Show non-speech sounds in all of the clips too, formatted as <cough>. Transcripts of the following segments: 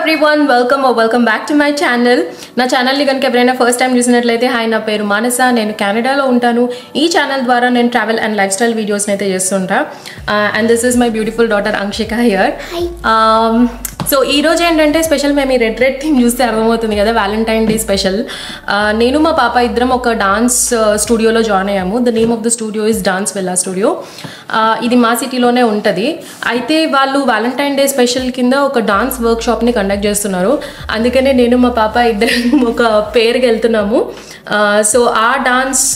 Everyone welcome oh welcome back to my channel నా ఛానల్ని కనుక ఎవరైనా ఫస్ట్ టైం చూసినట్లయితే హాయ్ నా పేరు మానస. నేను కెనడాలో ఉంటాను. ఈ ఛానల్ ద్వారా నేను ట్రావెల్ అండ్ లైఫ్ స్టైల్ వీడియోస్ని అయితే చేస్తుంటా and this is my beautiful daughter Ankshika here so ఈ రోజు ఏంటంటే స్పెషల్ మేము ఈ రెడ్ రెడ్ థీమ్ చూస్తే అర్థమవుతుంది కదా వ్యాలంటైన్ డే స్పెషల్ నేను మా పాప ఇద్దరం ఒక డాన్స్ స్టూడియోలో జాయిన్ అయ్యాము. The name of the studio is dance Vella studio ఇది మా సిటీలోనే ఉంటుంది. అయితే వాళ్ళు వ్యాలంటైన్ డే స్పెషల్ కింద ఒక డాన్స్ వర్క్ షాప్ని కండక్ట్ చేస్తున్నారు. అందుకనే నేను మా పాప ఇద్దరం <laughs> ఒక పేరుకి వెళ్తున్నాము. సో ఆ డాన్స్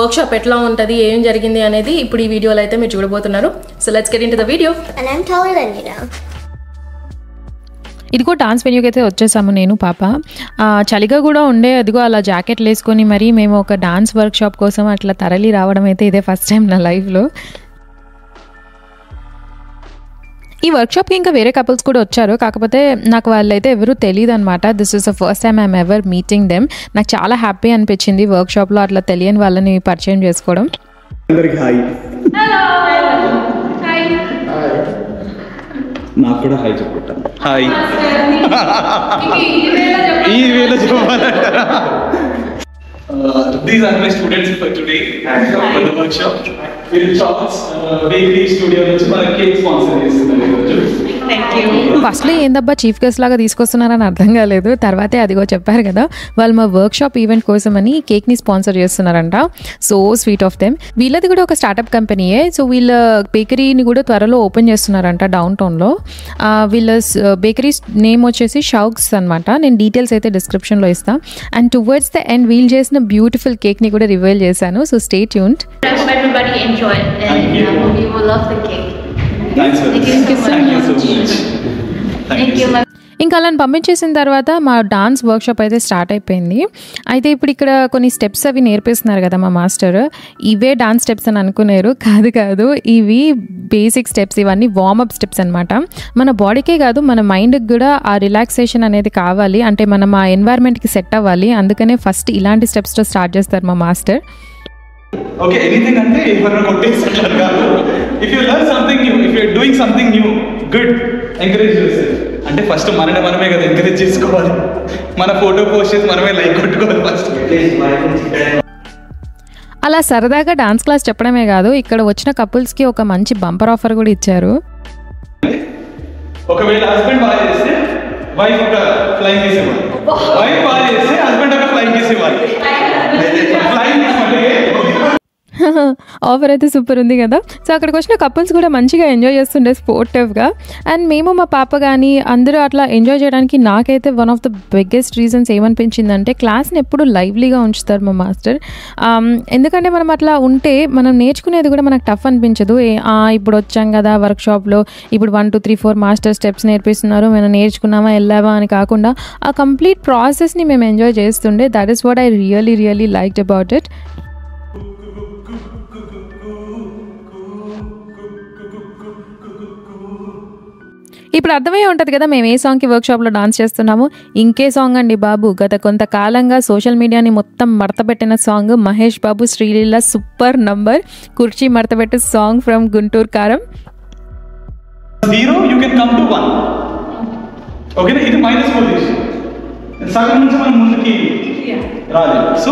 వర్క్షాప్ ఎట్లా ఉంటుంది ఏం జరిగింది అనేది ఇప్పుడు ఈ వీడియోలో అయితే మీరు చూడబోతున్నారు. So let's get into the video And I'm taller than you. now. ఇదిగో డాన్స్ వెన్యూకి అయితే వచ్చేసాము నేను పాప. ఆ, చలిగా కూడా ఉండే అదిగో అలా జాకెట్లు వేసుకొని మరి మేము ఒక డాన్స్ వర్క్ షాప్ కోసం అట్లా తరలి రావడం అయితే ఇదే ఫస్ట్ టైం నా లైఫ్లో ఈ వర్క్షాప్కి ఇంకా వేరే కపుల్స్ కూడా వచ్చారు. కాకపోతే నాకు వాళ్ళైతే ఎవరు తెలియదు అనమాట this is the first time I'm ever meeting them నాకు చాలా హ్యాపీ అనిపించింది వర్క్షాప్లో అట్లా తెలియని వాళ్ళని పరిచయం చేసుకోవడం. అందరికి హాయ్. నాకు కూడా హాయ్ చెప్పుకుంటాను. హాయ్. ఈ వేళ చెప్పాలంటారా are my students for today for the workshop వీళ్ళు షాప్స్ బేకరీ స్టూడియో నుంచి మన కేక్ స్పాన్సర్ చేస్తున్నారు ఈరోజు. ఫస్ట్లో ఏందబ్బా చీఫ్ గెస్ట్ లాగా తీసుకొస్తున్నారని అర్థం కాలేదు. తర్వాతే అదిగో చెప్పారు కదా వాళ్ళు మా వర్క్ షాప్ ఈవెంట్ కోసం అని కేక్ని స్పాన్సర్ చేస్తున్నారంట. సో స్వీట్ ఆఫ్ దెమ్ వీళ్ళది కూడా ఒక స్టార్టప్ కంపెనీయే సో వీళ్ళ బేకరీని కూడా త్వరలో ఓపెన్ చేస్తున్నారంట డౌన్ టౌన్లో వీళ్ళ బేకరీ నేమ్ వచ్చేసి షౌక్స్ అనమాట నేను డీటెయిల్స్ అయితే డిస్క్రిప్షన్లో ఇస్తాను and towards the end we'll చేసిన బ్యూటిఫుల్ కేక్ని కూడా రివైల్ చేశాను. So stay tuned thank you ఇంకా అలా పంపించేసిన తర్వాత మా డాన్స్ వర్క్షాప్ అయితే స్టార్ట్ అయిపోయింది. అయితే ఇప్పుడు ఇక్కడ కొన్ని స్టెప్స్ అవి నేర్పిస్తున్నారు కదా మా మాస్టర్. ఇవే డాన్స్ స్టెప్స్ అని అనుకున్నారు కాదు కాదు. ఇవి బేసిక్ స్టెప్స్. ఇవన్నీ వార్మప్ స్టెప్స్ అనమాట మన బాడీకే కాదు మన మైండ్కి కూడా ఆ రిలాక్సేషన్ అనేది కావాలి. అంటే మనం ఆ ఎన్వైర్న్మెంట్కి సెట్ అవ్వాలి. అందుకనే ఫస్ట్ ఇలాంటి స్టెప్స్తో స్టార్ట్ చేస్తారు మా మాస్టర్. ఓకే ఎనీథింగ్ అంటే ఎవరైనా కొట్టేస్తున్నారు కాదు. If you learn something new if you doing something new good encourage చేస్తారు అంటే ఫస్ట్ మననే మనమే కదా ఎంకరేజ్ చేసుకోవాలి. మన ఫోటో పోస్ట్ చేసి మనమే లైక్ కొట్టుకోవాలి ఫస్ట్ అలా సరదాగా డాన్స్ క్లాస్ చెప్పడమే కాదు ఇక్కడ వచ్చిన కపుల్స్కి ఒక మంచి బంపర్ ఆఫర్ కూడా ఇచ్చారు. ఒకవేళ హస్బెండ్ బాగా చేస్తే వైఫ్ ఒక ఫ్లైంగ్ కిస్ ఇవ్వాలి. వైఫ్ బాగా చేస్తే హస్బెండ్ ఒక ఫ్లైంగ్ కిస్ అంటే ఆఫర్ అయితే సూపర్ ఉంది కదా. సో అక్కడికి వచ్చిన కపుల్స్ కూడా మంచిగా ఎంజాయ్ చేస్తుండే స్పోర్టివ్గా అండ్ మేము మా పాప కానీ అందరూ అట్లా ఎంజాయ్ చేయడానికి నాకైతే one of the biggest reasons ఏమనిపించిందంటే క్లాస్ని ఎప్పుడు లైవ్లీగా ఉంచుతారు మా మాస్టర్ um, ఎందుకంటే మనం అట్లా ఉంటే మనం నేర్చుకునేది కూడా మనకు టఫ్ అనిపించదు. ఇప్పుడు వచ్చాం కదా వర్క్షాప్లో ఇప్పుడు one two three four master steps నేర్పిస్తున్నారు. మనం నేర్చుకున్నామా వెళ్ళావా అని కాకుండా ఆ కంప్లీట్ ప్రాసెస్ని మేము ఎంజాయ్ చేస్తుండే. That is what I really really liked about it ఇప్పుడు అర్థమై ఉంటుంది కదా మేము ఏ సాంగ్కి వర్క్షాప్లో డాన్స్ చేస్తున్నాము? ఇంకే సాంగ్ అండి బాబు గత కొంతకాలంగా సోషల్ మీడియాని మొత్తం మడతపెట్టిన song Mahesh Babu Sreeleela super number కుర్చీ మడతపెట్టే song from Guntur Kaaram. Zero you can come to one ఓకేనా ఇది మైనస్ సగం నుంచి మనం ముందుకి రాలేదు. సో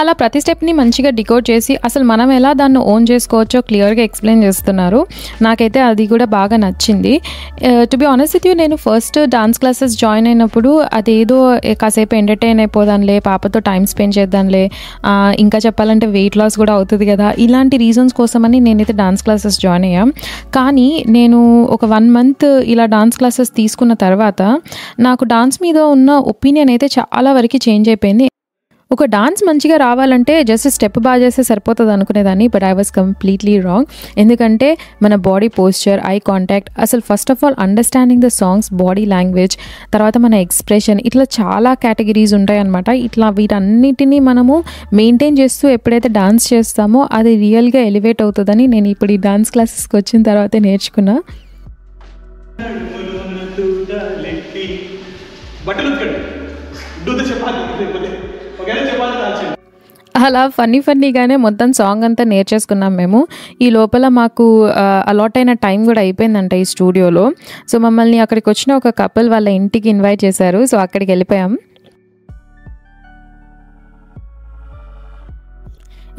అలా ప్రతి స్టెప్ని మంచిగా డికోడ్ చేసి అసలు మనం ఎలా దాన్ని ఓన్ చేసుకోవచ్చో క్లియర్గా ఎక్స్ప్లెయిన్ చేస్తున్నారు. నాకైతే అది కూడా బాగా నచ్చింది. To be honest with you నేను ఫస్ట్ డాన్స్ క్లాసెస్ జాయిన్ అయినప్పుడు అదేదో కాసేపు ఎంటర్టైన్ అయిపోదాంలే పాపతో టైం స్పెండ్ చేద్దాంలే ఇంకా చెప్పాలంటే వెయిట్ లాస్ కూడా అవుతుంది కదా ఇలాంటి రీజన్స్ కోసమని నేనైతే డాన్స్ క్లాసెస్ జాయిన్ అయ్యాం. కానీ నేను ఒక వన్ మంత్ ఇలా డాన్స్ క్లాసెస్ తీసుకున్న తర్వాత నాకు డాన్స్ మీద ఉన్న ఒపీనియన్ అయితే చాలా వరకు చేంజ్ అయిపోయింది. ఒక డాన్స్ మంచిగా రావాలంటే జస్ట్ స్టెప్ బాగా చేస్తే సరిపోతుంది అనుకునేదాన్ని but I was completely wrong ఎందుకంటే మన బాడీ పోస్చర్ ఐ కాంటాక్ట్ అసలు first of all understanding the songs body language తర్వాత మన ఎక్స్ప్రెషన్ ఇట్లా చాలా కేటగిరీస్ ఉంటాయన్నమాట. ఇట్లా వీటన్నిటినీ మనము మెయింటైన్ చేస్తూ ఎప్పుడైతే డాన్స్ చేస్తామో అది రియల్గా ఎలివేట్ అవుతుందని నేను ఇప్పుడు ఈ డాన్స్ క్లాసెస్కి వచ్చిన తర్వాతే నేర్చుకున్నా. బట్టలు ఉతకండి. అలా ఫన్నీ ఫన్నీగానే మొత్తం సాంగ్ అంతా నేర్చేసుకున్నాం మేము. ఈ లోపల మాకు అలాట్ అయిన టైం కూడా అయిపోయిందంట ఈ స్టూడియోలో సో మమ్మల్ని అక్కడికి వచ్చిన ఒక కపుల్ వాళ్ళ ఇంటికి ఇన్వైట్ చేశారు. సో అక్కడికి వెళ్ళిపోయాం.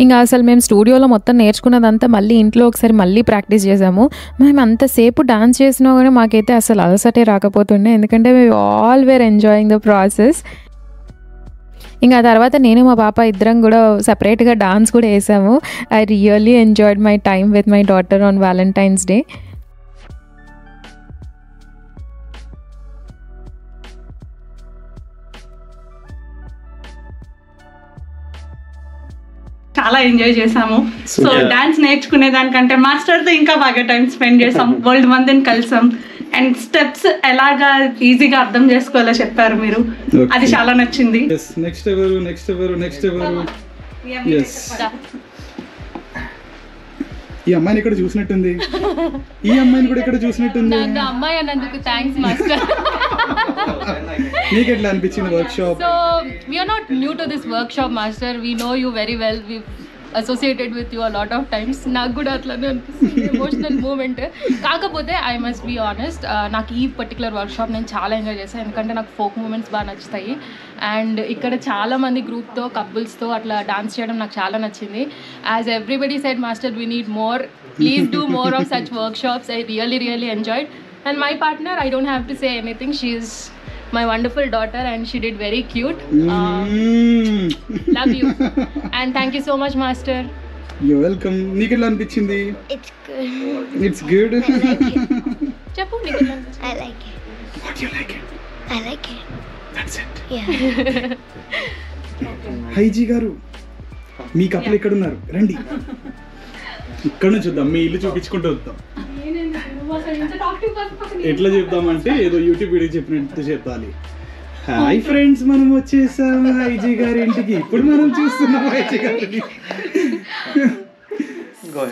ఇంకా అసలు మేము స్టూడియోలో మొత్తం నేర్చుకున్నదంతా మళ్ళీ ఇంట్లో ఒకసారి మళ్ళీ ప్రాక్టీస్ చేసాము మేము అంతసేపు డాన్స్ చేసినా కానీ మాకైతే అసలు అలసటే రాకపోతుండే. ఎందుకంటే మేము all were enjoying the process ఇంకా తర్వాత నేను మా పాప ఇద్దరం కూడా సపరేట్గా డాన్స్ కూడా వేసాము. I really enjoyed my time with my daughter on Valentine's Day చాలా ఎంజాయ్ చేసాము. సో. డాన్స్ నేర్చుకునే దానికంటే మాస్టర్తో ఇంకా బాగా టైం స్పెండ్ చేసాం. <laughs> వరల్డ్ మందిని కలిసాం. అండ్ స్టెప్స్ ఎలాగా ఈజీగా అర్థం చేసుకోవాలో చెప్పారు మీరు. అది చాలా నచ్చింది. నెక్స్ట్ ఎవరు నెక్స్ట్ ఎవరు నెక్స్ట్ ఎవరు? ఈ అమ్మాయిని ఇక్కడ చూసినట్టుంది. ఈ అమ్మాయిని కూడా ఇక్కడ చూసినట్టుంది. అమ్మాయి అన్నందుకు థ్యాంక్స్ మాస్టర్ నీకు ఎట్లా అనిపించింది workshop so we are not new to this workshop master we know you very well we associated with you lot of times నాకు కూడా అట్లానే అనిపిస్తుంది ఎమోషనల్ మూమెంట్ కాకపోతే ఐ మస్ట్ బీ ఆనెస్ట్ నాకు ఈ పర్టికులర్ వర్క్షాప్ నేను చాలా ఎంజాయ్ చేశాను. ఎందుకంటే నాకు ఫోక్ మూమెంట్స్ బాగా నచ్చుతాయి. అండ్ ఇక్కడ చాలా మంది గ్రూప్తో కపుల్స్తో అట్లా డాన్స్ చేయడం నాకు చాలా నచ్చింది. As everybody side master we need more please do more of such workshops I really really enjoyed and my partner I don't have to say anything she is my wonderful daughter and she did very cute uh, love you and thank you so much master you welcome నీకు ఎట్లా అనిపించింది It's good. It's good చెప్పు నీకు ఎలా అనిపించింది? I like it. What you like it I like it. That's it Yeah. హైజీ గారు మీ కప్పులు ఎక్కడ ఉన్నారు రండి ఇక్కడ నుంచి చూద్దాం మీ ఇల్లు చూపించుకుంటూ వద్దాం ఎట్లా చెప్దామంటే ఏదో యూట్యూబ్ వీడియో చెప్పినట్టు చెప్పాలి. హాయ్ ఫ్రెండ్స్ మనం వచ్చేసాం హైజీ గారి ఇంటికి. ఇప్పుడు మనం చూస్తున్నాం హైజీ గారిని.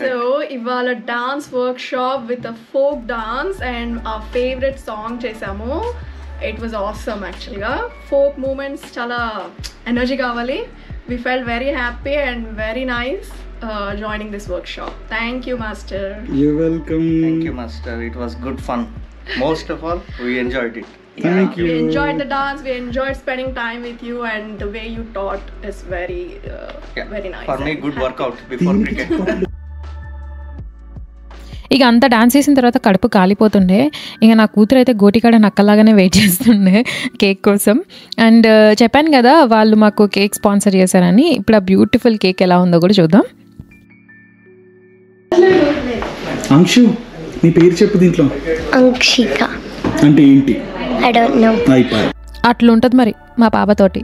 సో ఇవాళ dance workshop with a folk dance and a favourite song చేసాము ఇట్ వాజ్ ఆసమ్ యాక్చువల్గా ఫోక్ మూమెంట్స్ చాలా ఎనర్జీ కావాలి. We fell very happy and very nice joining this workshop thank you master you welcome thank you master it was good fun most of all we enjoyed it thank you we enjoyed the dance we enjoyed spending time with you and the way you that is very very nice for me good workout before cricket ఇక అంతా dance చేసిన తర్వాత కడుపు కాలిపోతుండే. ఇక నా కూతురు అయితే గోటికాడ నక్కలాగానే వెయిట్ చేస్తుండే కేక్ కోసం. అండ్ uh, చెప్పాను కదా వాళ్ళు మాకు కేక్ స్పాన్సర్ చేశారని. ఇప్పుడు ఆ బ్యూటిఫుల్ కేక్ ఎలా ఉందో కూడా చూద్దాం. అంక్షు నీ పేరు చెప్పు దీంట్లో. అంక్షిక. అంటే ఏంటి? ఐ డోంట్ నో అయిపోయి. అట్లుంటుంది మరి మా పాపతోటి.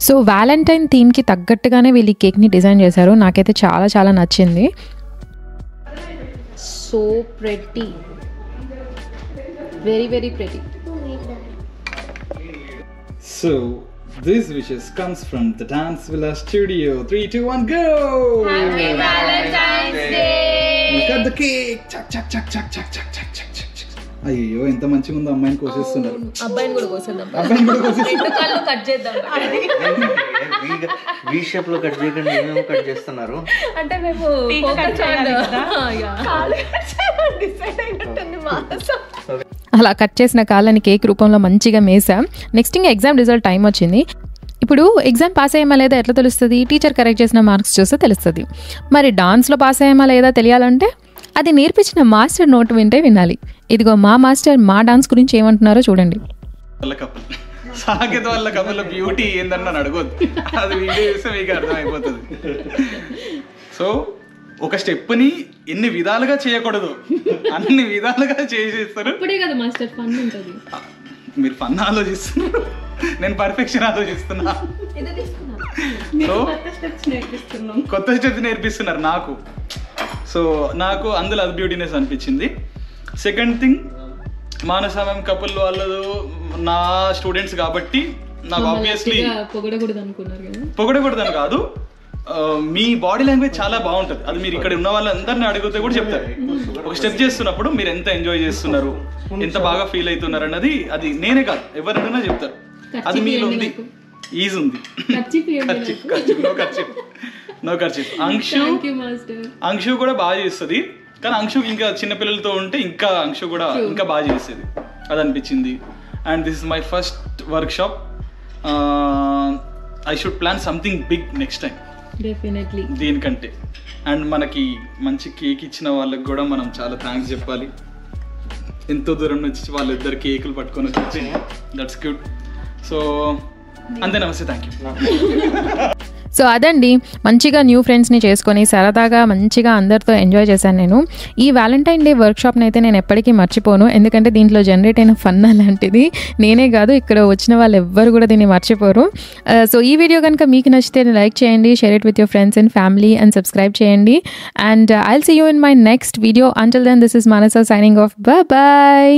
సో వ్యాలంటైన్ థీమ్కి తగ్గట్టుగానే వీళ్ళు ఈ కేక్ని డిజైన్ చేశారు. నాకైతే చాలా చాలా నచ్చింది. So pretty very very pretty so this wishes comes from the dance villa studio three two one go The cake! Chuck, chuck, chuck, chuck, chuck, chuck, chuck, chuck, chuck, chuck. అయ్యో ఎంత మంచిగా ఉందో అమ్మాయిని కోసేస్తున్నారు. అబ్బాయిని కూడా కోసేద్దాం. అబ్బాయిని కూడా కళ్ళు కట్ చేద్దాం. <laughs> వి షేప్లో కట్ చేయకుండా ఏమేమి కట్ చేస్తున్నారు. అంటే మేము focus చేయాలి అయినట్టుంది. అలా కట్ చేసిన కాళ్ళని కేక్ రూపంలో మంచిగా మేసాం. నెక్స్ట్ ఇంకా ఎగ్జామ్ రిజల్ట్ టైం వచ్చింది. ఇప్పుడు ఎగ్జామ్ పాస్ అయ్యామా లేదా ఎట్లా తెలుస్తుంది? టీచర్ కరెక్ట్ చేసిన మార్క్స్ చూస్తే తెలుస్తుంది. మరి డాన్స్లో పాస్ అయ్యామా లేదా తెలియాలంటే? అది నేర్పించిన మాస్టర్ నోట్ వింటే వినాలి. ఇదిగో మా మాస్టర్ మా డాన్స్ గురించి ఏమంటున్నారో చూడండి. సాకేత వాళ్ళ కప్పుల బ్యూటీ ఏందని నన్ను అడగొద్దు. అది వీడియో చూస్తే మీకు అర్థమైపోతుంది. సో ఒక స్టెప్ని ఎన్ని విధాలుగా చేయకూడదు? అన్ని విధాలుగా చేసేస్తారు. ఇప్పుడే కదా మాస్టర్ ఫన్ ఉంటుంది. మీరు ఫన్ ఆలోచిస్తున్నారు. నేను పర్ఫెక్షన్ ఆలోచిస్తున్నా. సో కొత్త స్టెప్స్ నేర్పిస్తున్నారు నాకు. సో నాకు అందులో అది బ్యూటీనెస్ అనిపించింది. సెకండ్ థింగ్ మానసమయం కపుల్ వాళ్ళదు నా స్టూడెంట్స్ కాబట్టి నాకు ఆబ్వియస్లీ పొగడకూడదని కాదు. మీ బాడీ లాంగ్వేజ్ చాలా బాగుంటుంది. అది మీరు ఇక్కడ ఉన్న వాళ్ళందరిని అడిగితే కూడా చెప్తారు. ఒక స్టెప్ చేస్తున్నప్పుడు మీరు ఎంత ఎంజాయ్ చేస్తున్నారు ఎంత బాగా ఫీల్ అవుతున్నారు అన్నది అది నేనే కాదు ఎవరైనా చెప్తారు. అది మీలో ఉంది. ఈజ్ ఉంది. Kerchief no kerchief no kerchief Anshu Anshu కూడా బాగా చేస్తుంది. కానీ అంశు ఇంకా చిన్నపిల్లలతో ఉంటే ఇంకా అంశు కూడా ఇంకా బాగా చేసేది. అది అనిపించింది and this is my first workshop I should plan something big next time definitely దీనికంటే. అండ్ మనకి మంచి కేక్ ఇచ్చిన వాళ్ళకి కూడా మనం చాలా థ్యాంక్స్ చెప్పాలి. ఎంతో దూరం నుంచి వాళ్ళిద్దరు కేకులు పట్టుకొని వచ్చి దట్స్ క్యూట్ సో అంతే నమస్తే. థ్యాంక్ యూ సో అదండి మంచిగా న్యూ ఫ్రెండ్స్ని చేసుకొని సరదాగా మంచిగా అందరితో ఎంజాయ్ చేశాను నేను. ఈ వ్యాలంటైన్ డే వర్క్షాప్ని అయితే నేను ఎప్పటికీ మర్చిపోను. ఎందుకంటే దీంట్లో జనరేట్ అయిన ఫన్ అలాంటిది నేనే కాదు ఇక్కడ వచ్చిన వాళ్ళు ఎవ్వరు కూడా దీన్ని మర్చిపోరు. సో ఈ వీడియో కనుక మీకు నచ్చితే లైక్ చేయండి share it with your friends and family and subscribe చేయండి. And I'll see you in my next video until then this is Manasa signing off bye